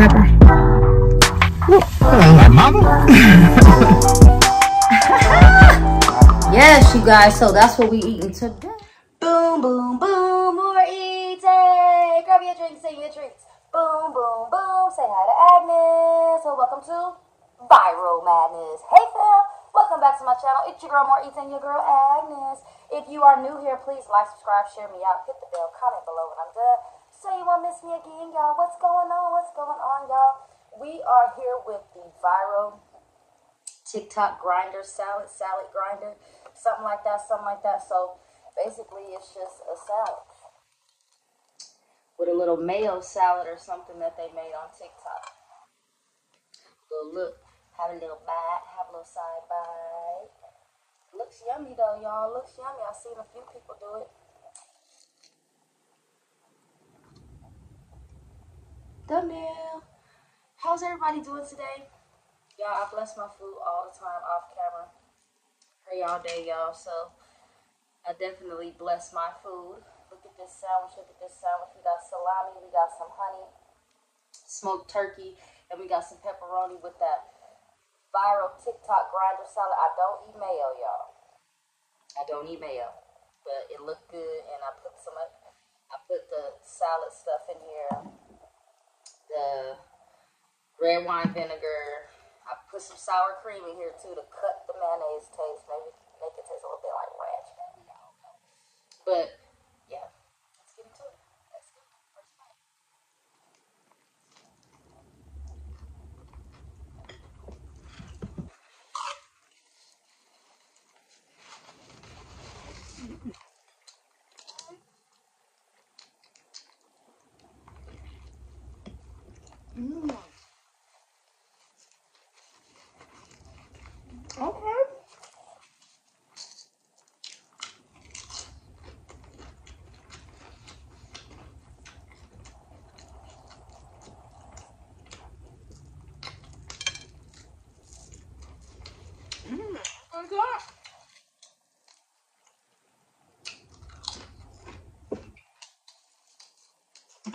that Dr. Pepper? Hello, my mama. Yes, you guys. So that's what we eating today. Boom, boom, boom. More eating. Grab your drinks and your treats. Boom, boom, boom. Say hi to Agnes. So welcome to Viral Madness. Hey fam, welcome back to my channel. It's your girl More Eating, your girl Agnes. If you are new here, please like, subscribe, share me out, hit the bell, comment below when I'm done. So you won't miss me again, y'all. What's going on? What's going on, y'all? We are here with the viral TikTok grinder salad, salad grinder, something like that, something like that. So basically, it's just a salad with a little mayo salad or something that they made on TikTok. Little look, have a little bite, have a little side bite. Looks yummy though, y'all. Looks yummy. I've seen a few people do it. Thumbnail. How's everybody doing today? Y'all, I bless my food all the time off camera. Pray all day, y'all. So I definitely bless my food. Look at this sandwich. Look at this sandwich. We got salami. We got some honey, smoked turkey, and we got some pepperoni with that viral TikTok grinder salad. I don't eat mayo, y'all. I don't eat mayo, but it looked good, and I put some. I put the salad stuff in here, the red wine vinegar. I put some sour cream in here too to cut the mayonnaise taste, maybe make it taste a little bit like ranch. But yeah, let's get into it. Let's go. First bite. Okay. Mmm, what's that?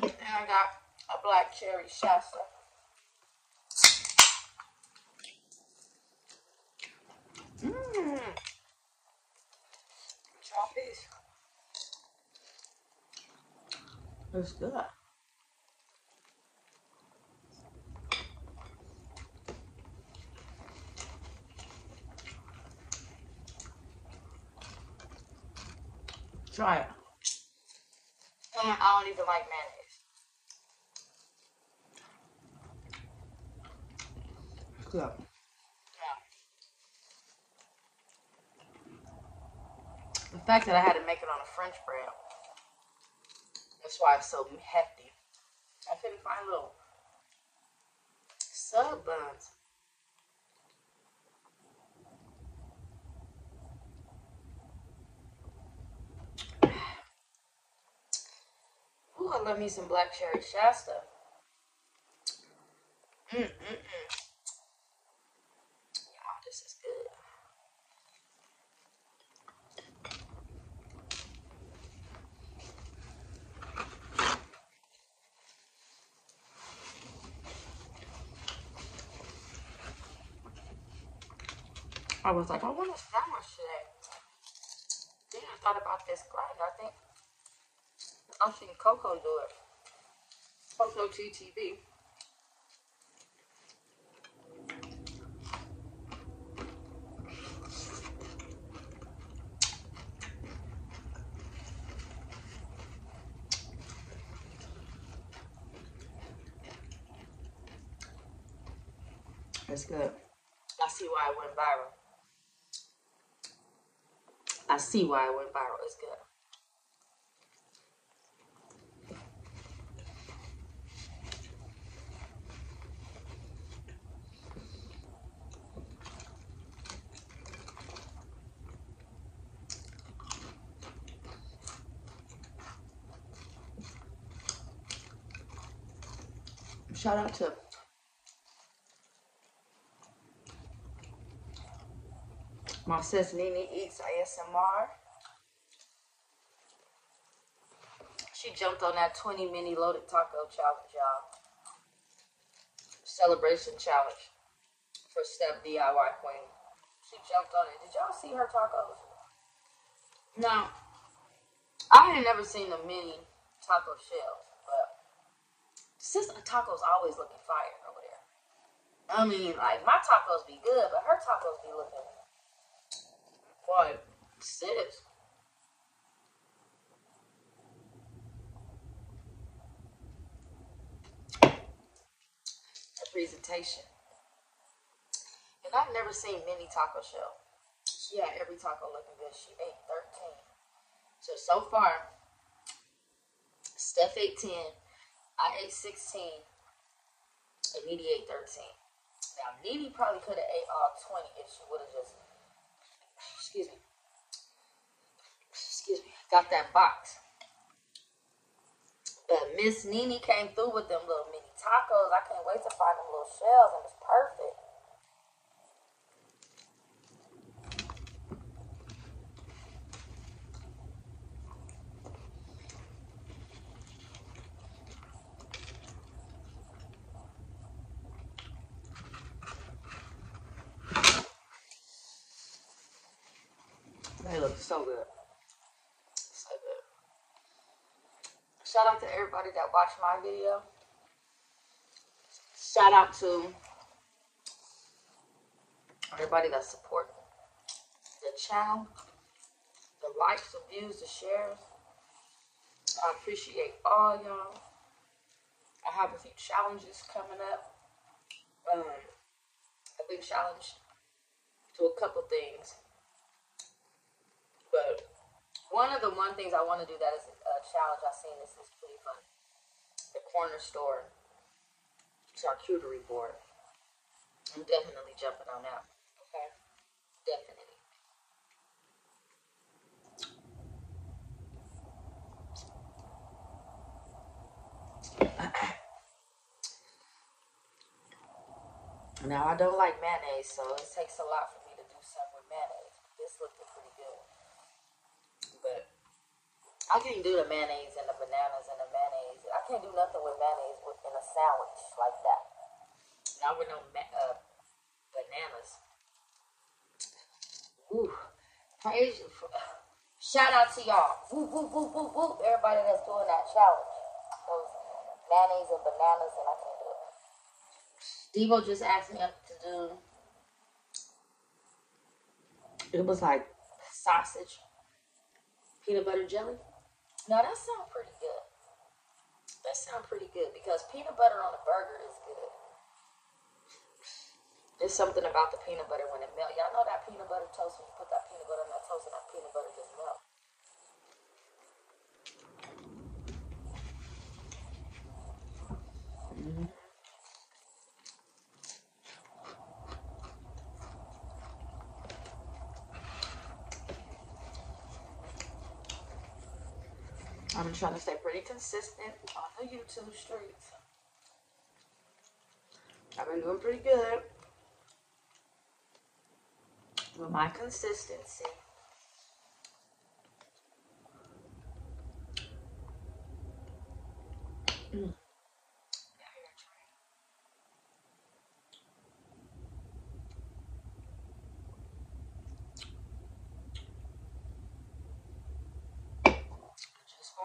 And I got a black cherry Shasta. Mmm. It's good. Try it. And I don't even like mayonnaise. The fact that I had to make it on a French bread. That's why it's so hefty. I couldn't find little sub buns. Ooh, I love me some black cherry Shasta. Mm mm mm. Y'all, this is good. I was like, I want a sandwich today. Then I thought about this grinder. I think I've seen Coco do it. Coco TTV. That's good. I see why it went viral. I see why it went viral. It's good. Shout out to My sis Nene eats ASMR. She jumped on that 20 mini loaded taco challenge, y'all. Celebration challenge for Steph DIY Queen. She jumped on it. Did y'all see her tacos? Now, I had never seen the mini taco shells, but Sister Taco's always looking fire over there. I mean, like, my tacos be good, but her tacos be looking Boy, sis. The presentation. And I've never seen mini taco shell. She had every taco looking good. She ate 13. So, so far, Steph ate 10. I ate 16. And Needy ate 13. Now, Needy probably could have ate all 20 if she would have just excuse me, excuse me, got that box. But Miss Nene came through with them little mini tacos. I can't wait to find them little shells, and it's perfect. They look so good. So good. Shout out to everybody that watched my video. Shout out to everybody that support the channel, the likes, the views, the shares. I appreciate all y'all. I have a few challenges coming up. Um, a big challenge to a couple things. But one of the one things I want to do that is a challenge I've seen this is pretty fun. The corner store charcuterie board. I'm definitely jumping on that. Okay? Definitely. now I don't like mayonnaise, so it takes a lot for me to do something with mayonnaise. This looked pretty good. But I can't do the mayonnaise and the bananas and the mayonnaise. I can't do nothing with mayonnaise in a sandwich like that. Not with no uh, bananas. Ooh, praise. Shout out to y'all. Woo, woo, woo, woo, woo. Everybody that's doing that challenge. Those mayonnaise and bananas, and I can't do it. Devo just asked me to do. It was like sausage peanut butter jelly. Now that sounds pretty good. That sounds pretty good because peanut butter on a burger is good. There's something about the peanut butter when it melts. Y'all know that peanut butter toast when you put that peanut butter on that toast and that peanut butter just melts. Mm-hmm. I'm trying to stay pretty consistent on the YouTube streets. I've been doing pretty good with my consistency. Mm.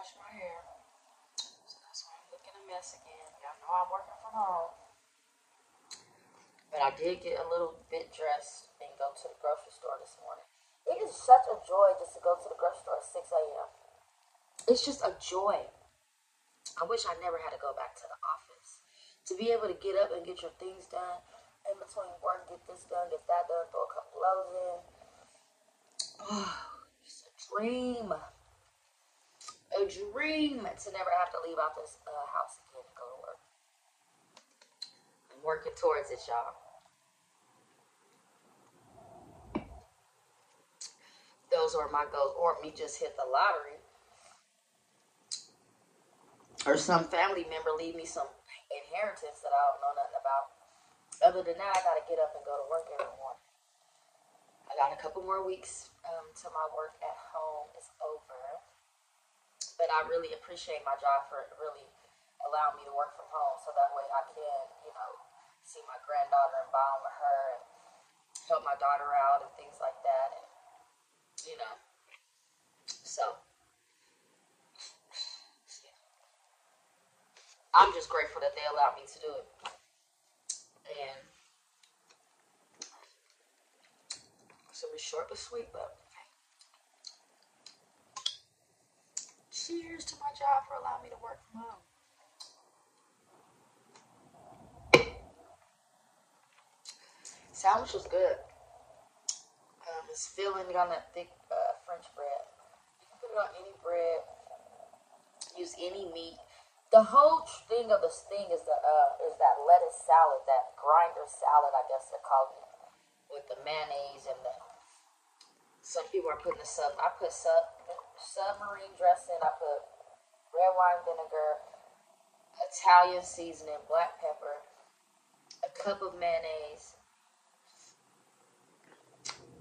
wash my hair. So that's why I'm looking a again. Y'all know I'm working from home. But I did get a little bit dressed and go to the grocery store this morning. It is such a joy just to go to the grocery store at 6 a.m. It's just a joy. I wish I never had to go back to the office. To be able to get up and get your things done in between work, get this done, get that done, throw a couple loads in. Oh, it's a dream a dream to never have to leave out this uh, house again and go to work. I'm working towards it, y'all. Those are my goals. Or me just hit the lottery. Or some family member leave me some inheritance that I don't know nothing about. Other than that, I got to get up and go to work every morning. I got a couple more weeks um, till my work at home is over. But I really appreciate my job for really allowing me to work from home so that way I can, you know, see my granddaughter and bond with her and help my daughter out and things like that. And, you know, so. I'm just grateful that they allowed me to do it. And so it's short but sweet, but cheers to my job for allowing me to work from home. Sandwich was good. Um, it's filling on that thick uh, French bread. You can put it on any bread. Use any meat the whole thing of this thing is the uh, is that lettuce salad, that grinder salad, I guess they're it, with the mayonnaise and the. Some people are putting the sub. I put sub submarine dressing. I put red wine vinegar, Italian seasoning, black pepper, a cup of mayonnaise,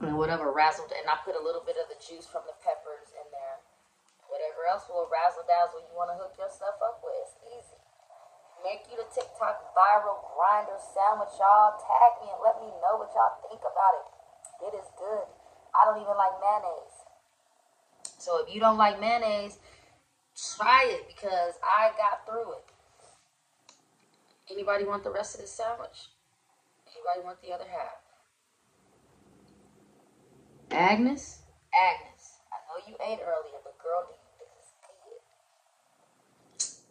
and whatever razzled. And I put a little bit of the juice from the peppers in there whatever else will razzle dazzle you want to hook your stuff up with. It's easy. Make you the TikTok viral grinder sandwich, y'all. Tag me and let me know what y'all think about it. It is good. I don't even like mayonnaise. So if you don't like mayonnaise, try it because I got through it. Anybody want the rest of the sandwich? Anybody want the other half? Agnes? Agnes, I know you ate earlier, but girl, do you this is good.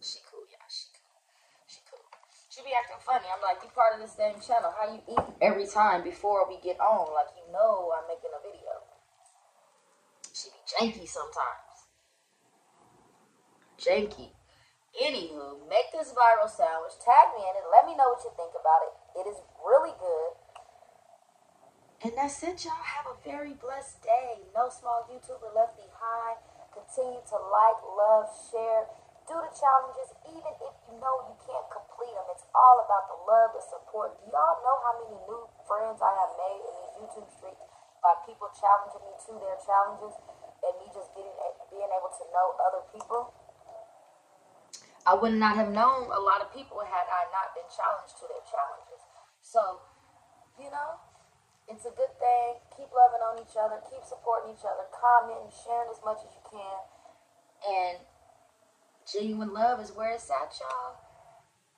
she cool, y'all. She cool. She cool. She be acting funny. I'm like, you part of this same channel. How you eat every time before we get on? Like, you know I'm making a video. She be janky sometimes. Janky. Anywho, make this viral sandwich. Tag me in it. Let me know what you think about it. It is really good. And that's it, y'all. Have a very blessed day. No small YouTuber left behind. Continue to like, love, share do the challenges, even if you know you can't complete them. It's all about the love, the support. Do y'all know how many new friends I have made in these YouTube streets by people challenging me to their challenges and me just getting being able to know other people? I would not have known a lot of people had I not been challenged to their challenges. So, you know, it's a good thing. Keep loving on each other. Keep supporting each other. Commenting, sharing as much as you can. And genuine love is where it's at, y'all.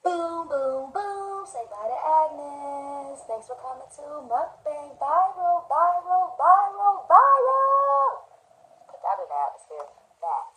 Boom, boom, boom. Say bye to Agnes. Thanks for coming to Mukbang. Viral, viral, viral, viral. Put that in the atmosphere. That.